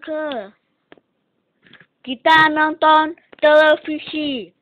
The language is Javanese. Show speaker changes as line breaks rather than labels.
ke kita nonton televisi.